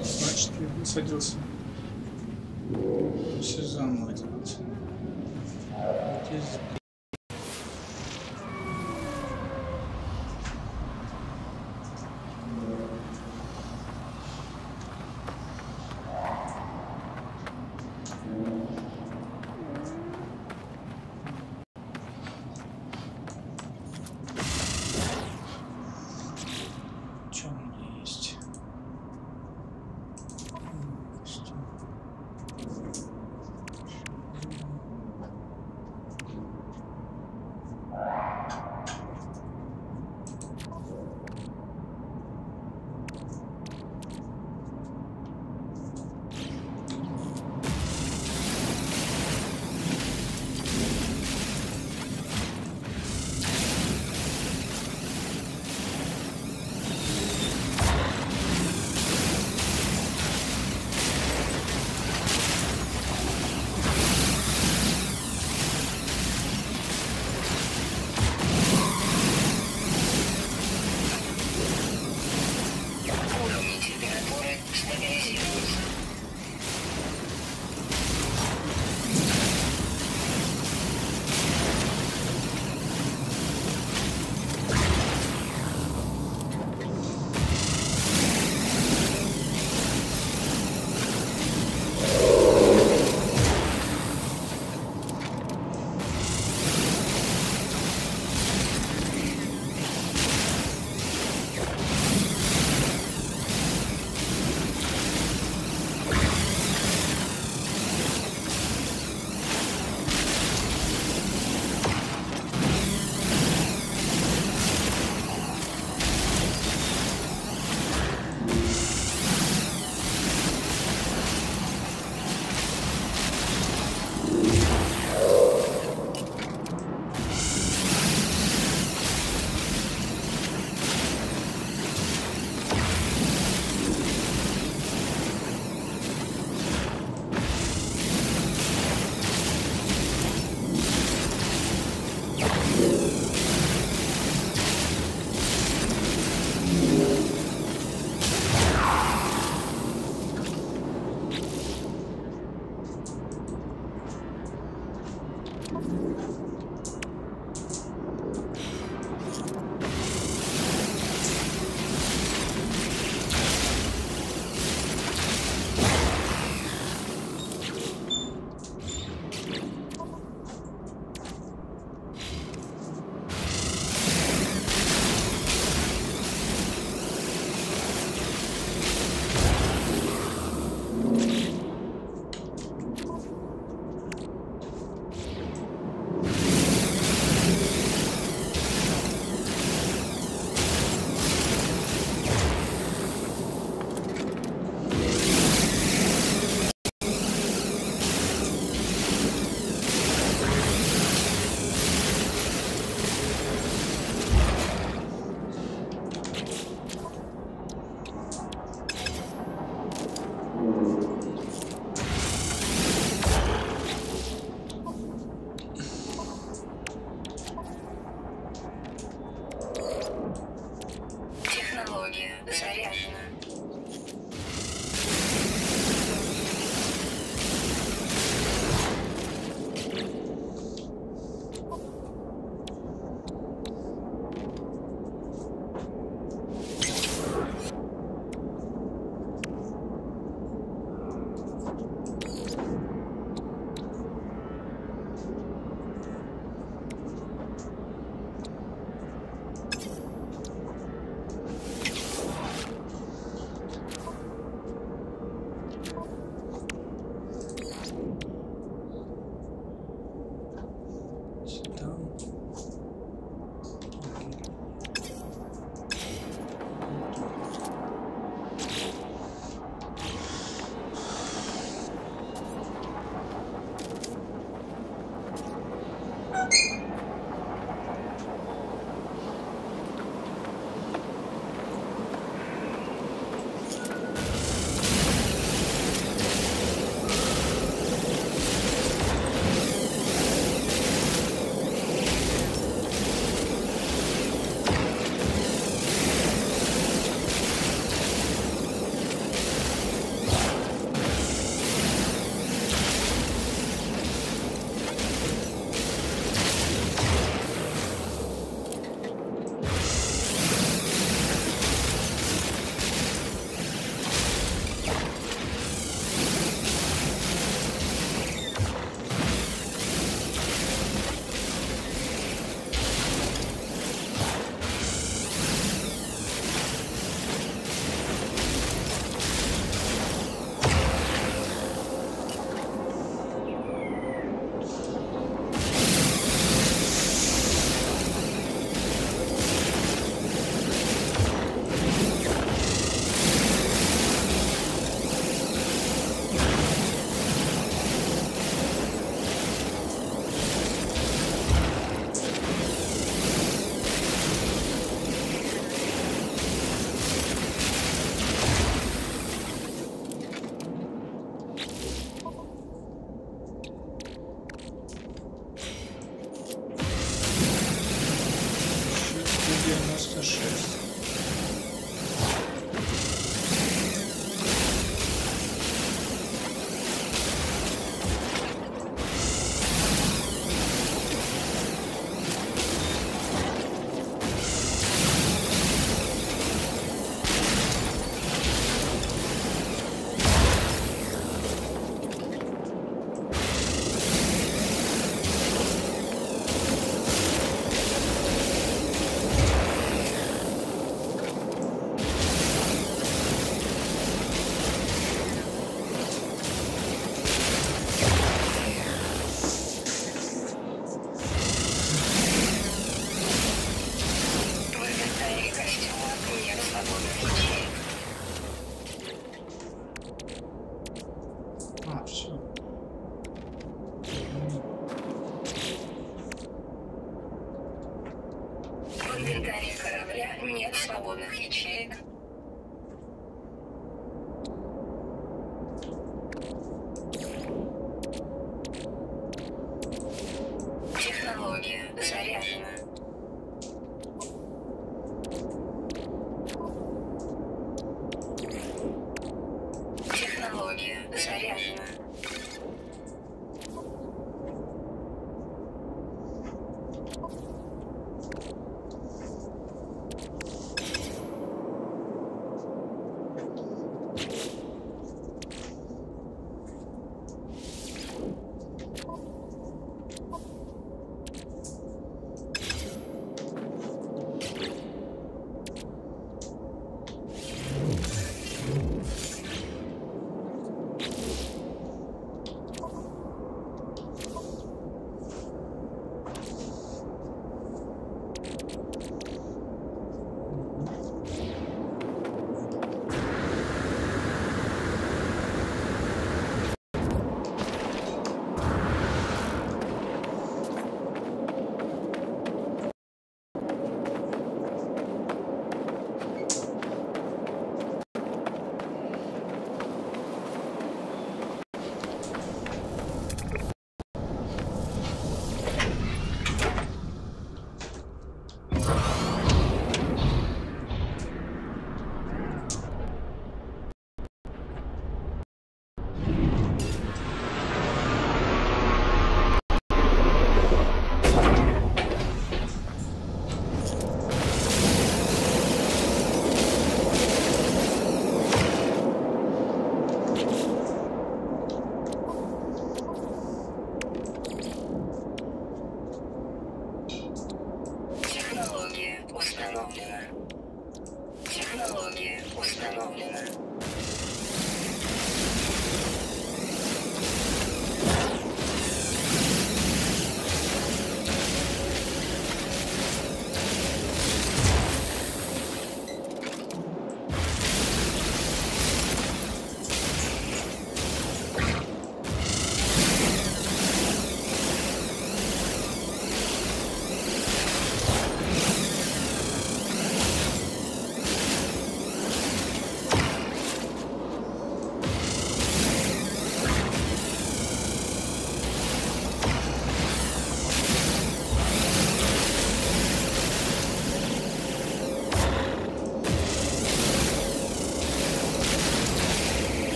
Значит, я высадился. Все заново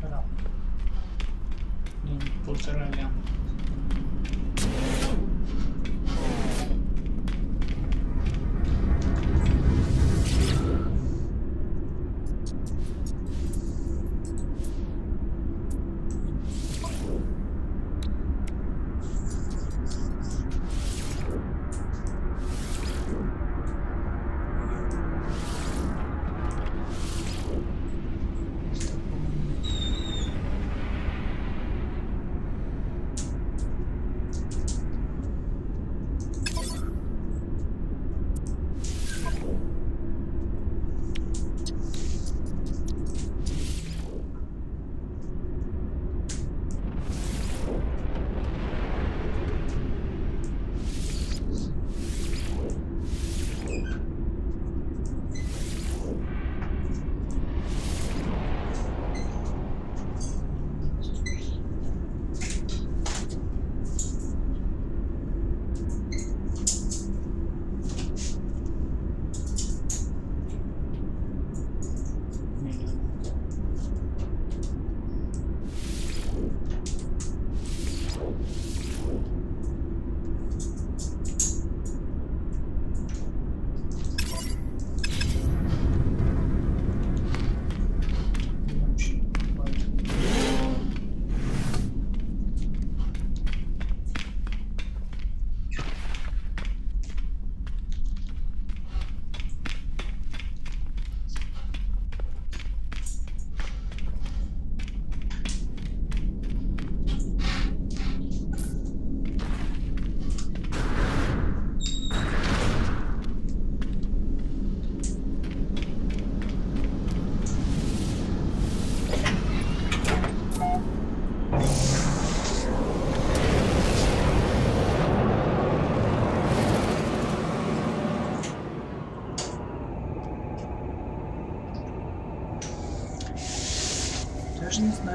però non abbiamo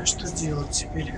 знаю, что делать теперь.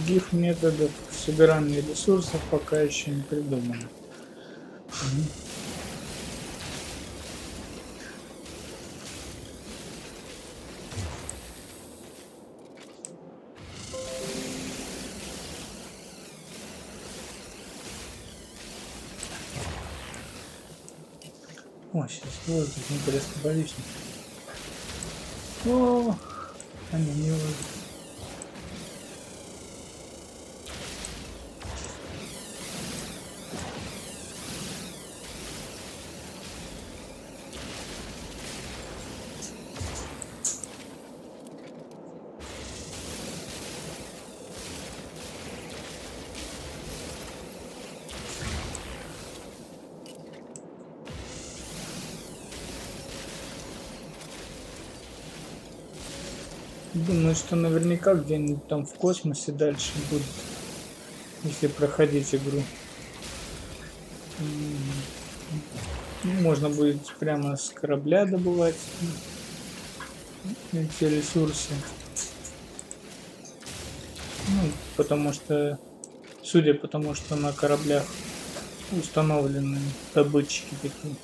Других методов собирания ресурсов пока еще не придумано. О, сейчас воздух, интересно, боюсь. О, они не как где-нибудь там в космосе дальше будет, если проходить игру. Ну, можно будет прямо с корабля добывать эти ресурсы. Ну, потому что, судя по тому, что на кораблях установлены добытчики такие.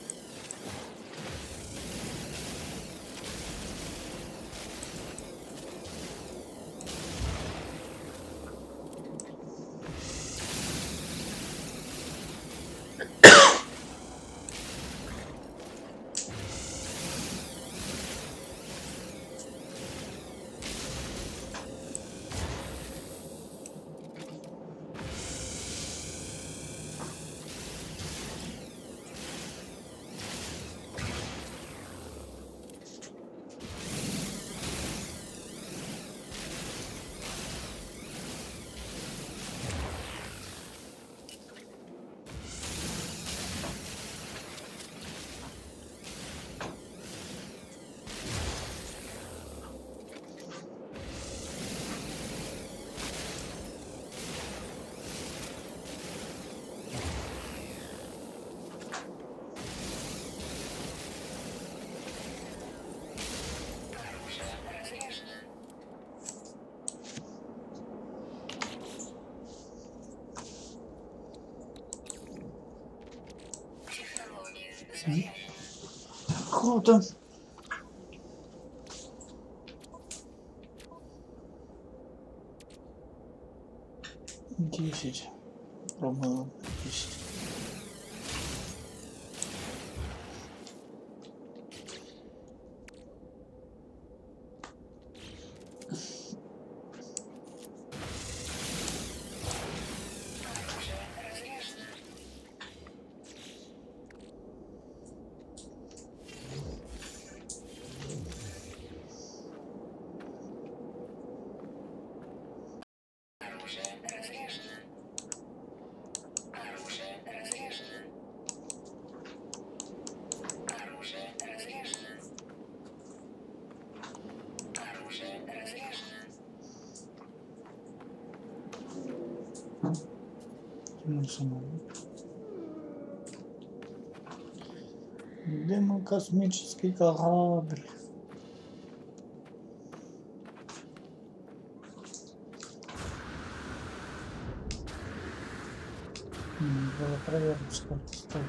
oldu. Йдемо Йдемо космічний корабль. Было проверено, сколько стоит.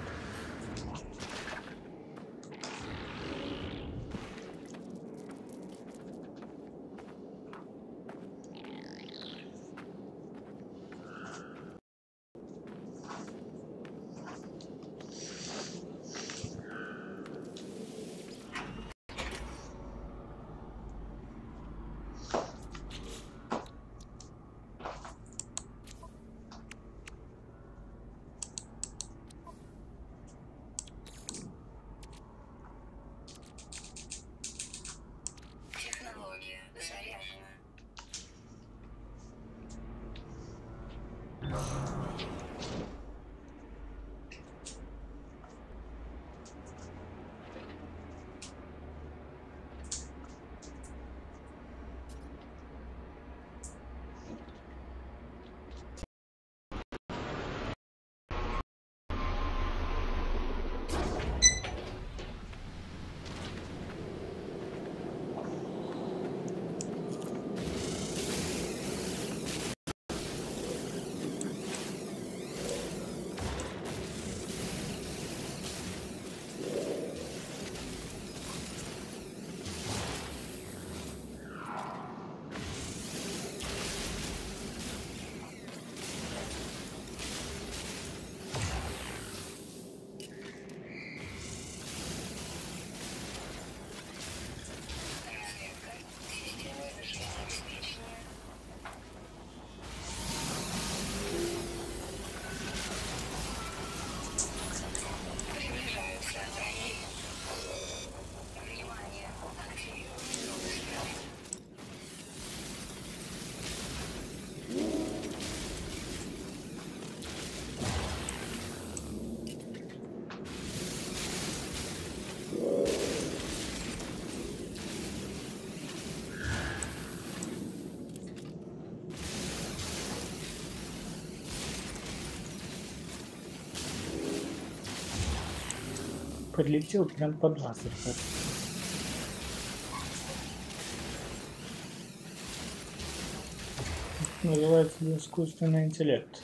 подлетел прям под лазер. Называется искусственный интеллект.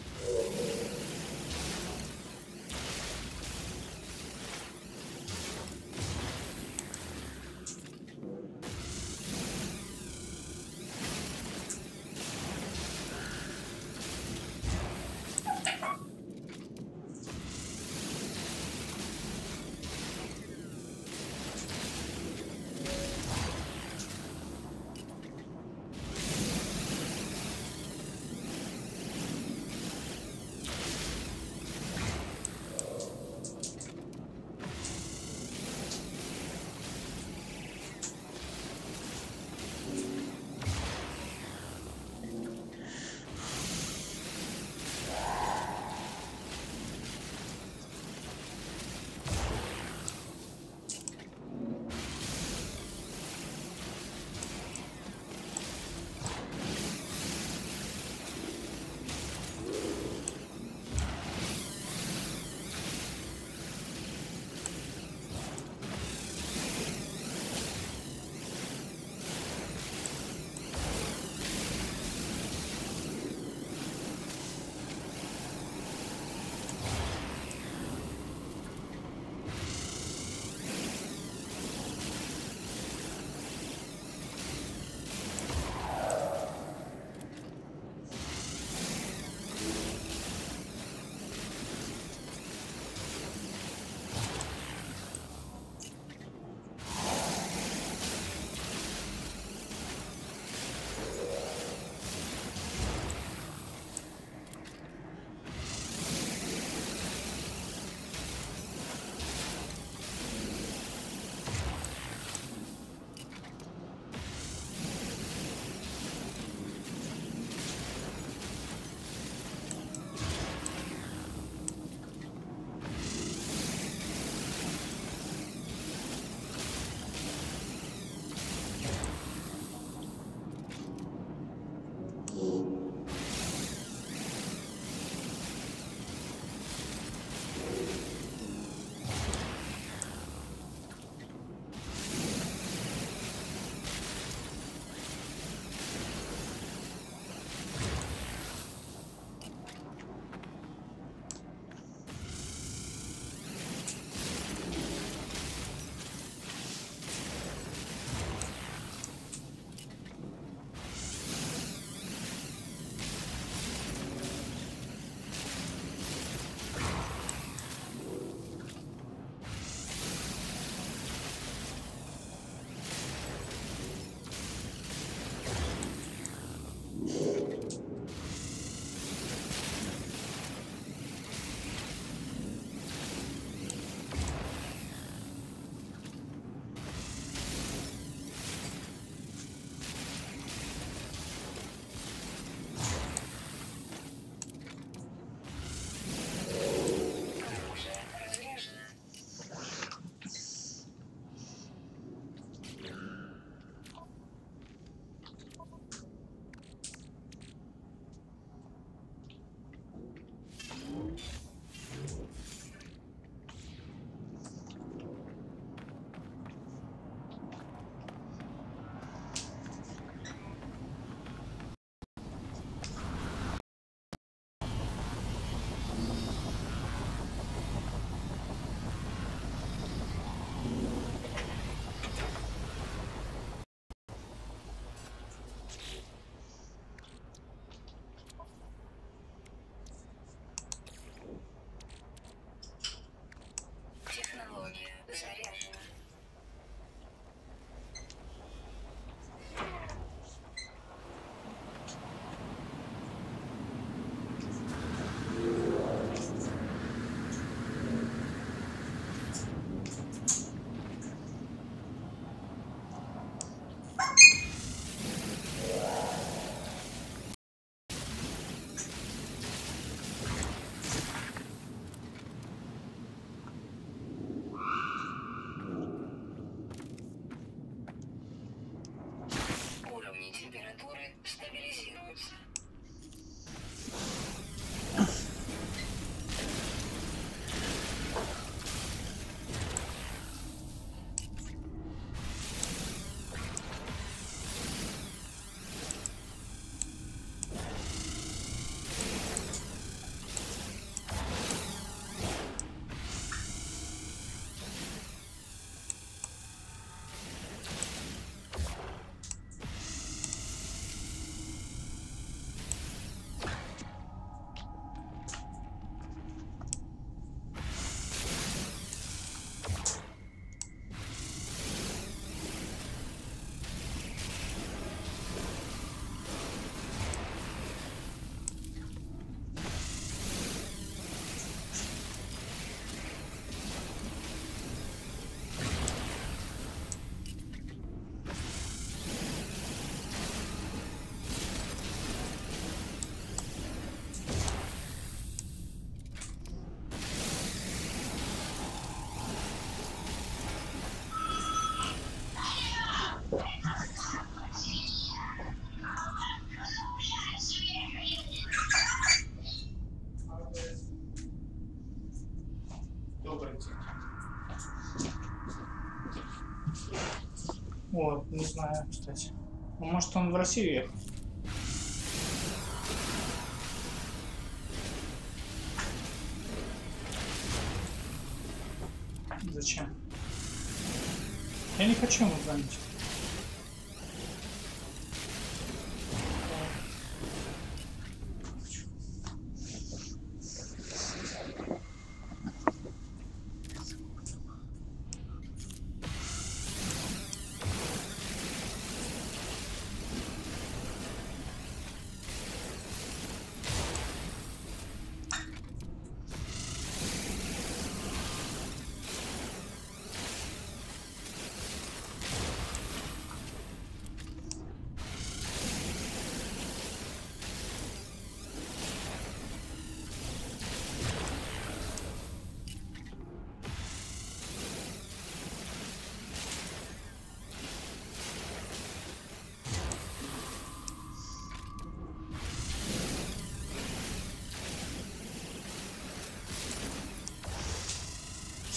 Знаю, кстати. Ну, может, он в Россию ехал?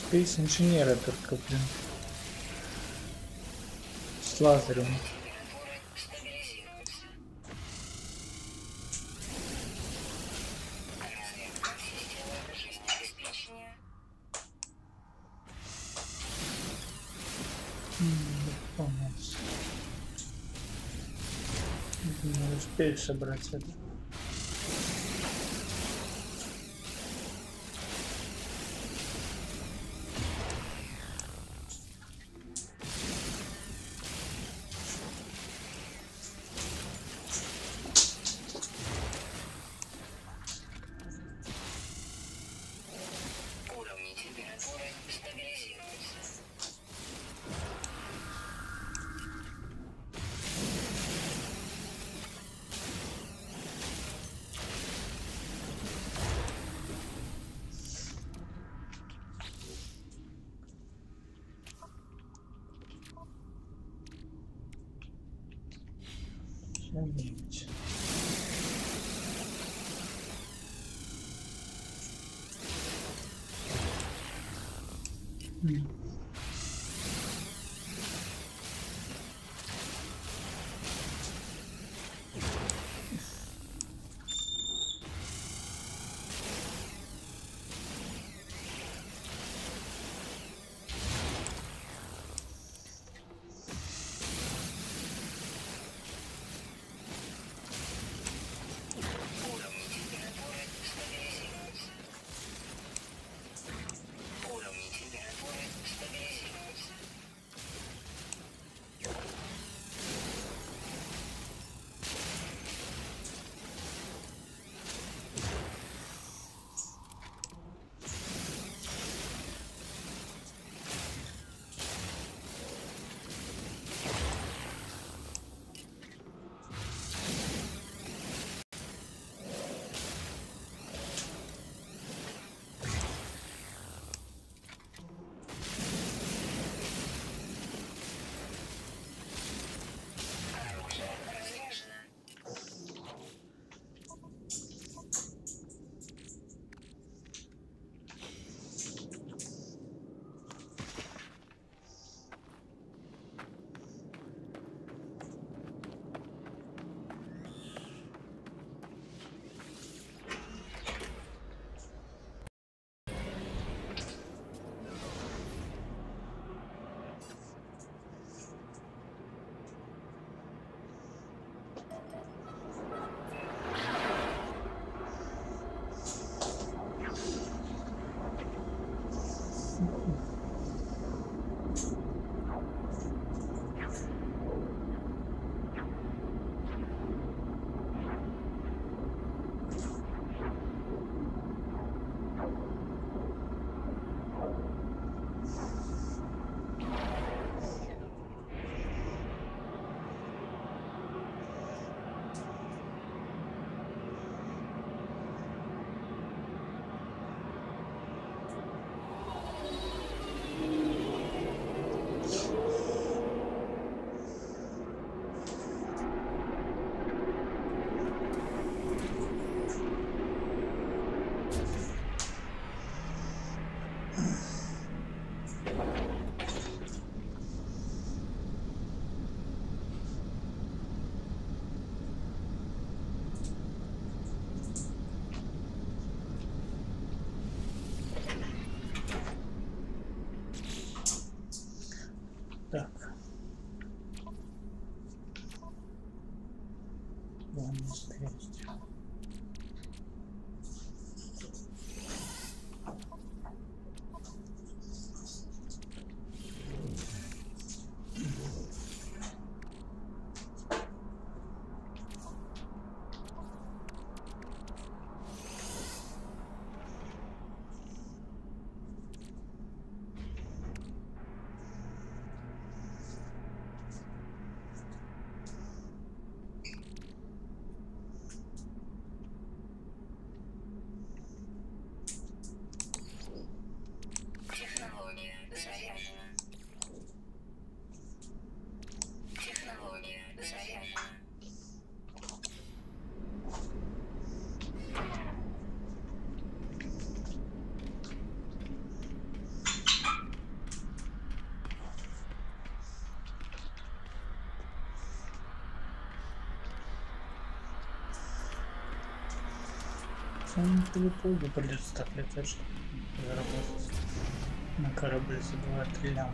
Спейс инженера только, блин. С лазером. Полностью. Не успеешь собрать это. Главное Самому полупольду придется так летать, чтобы заработать на корабле за 2-3 ляма.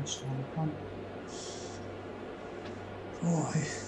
lunchtime appointment. Boy.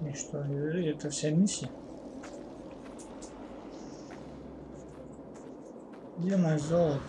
И что, это вся миссия? Где мое золото?